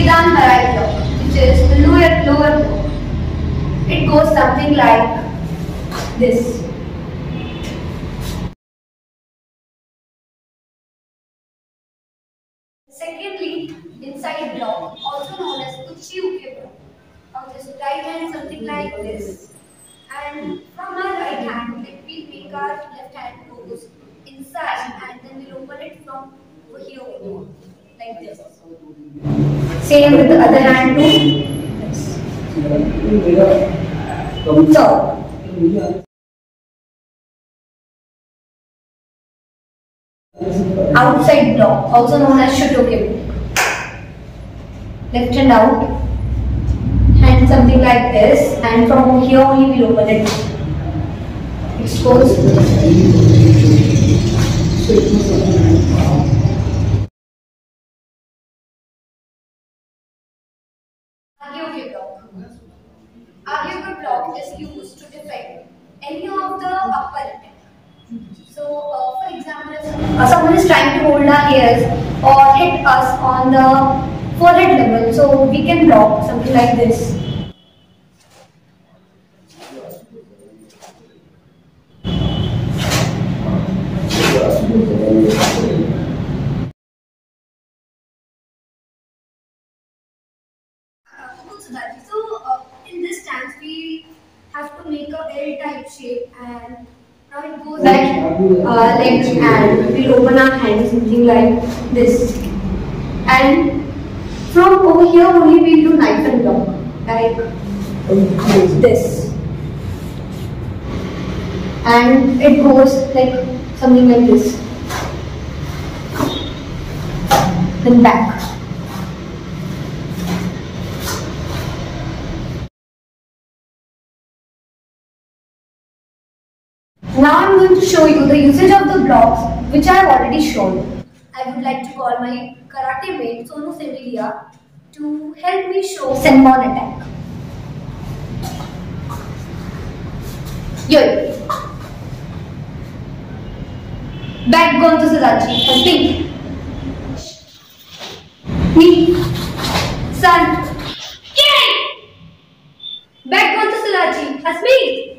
Gedan Barai block, which is the lower, lower. It goes something like this. Secondly, inside block, also known as Uchi Uke block, of this right hand something like this. And from our right hand, if we make our left hand goes inside and then we'll open it from here like this. Same with the other hand too. So, outside block, also known as Soto Uke block. Left hand out, hand something like this, and from here only we'll open it. Expose. Age Uke block. Age Uke block is used to defend any of the upper attack. So, uh, for example, if uh, someone is trying to hold our ears or hit us on the forehead level, so we can block something like this. So, uh, in this stance, we have to make a L-type shape and now it goes like uh, legs and we'll open our hands something like this. And from over here only we'll do knife and block like this. And it goes like something like this. Then back. Now I'm going to show you the usage of the blocks which I have already shown. I would like to call my karate mate Sonu Sevilia to help me show Senbon attack. Yo. Back gone to Sadachi. Think. Knee. Sun. Yay! Back gone to Sadachi. Hasmi.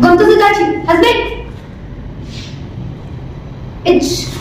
Gonzo Sagachi has been. It's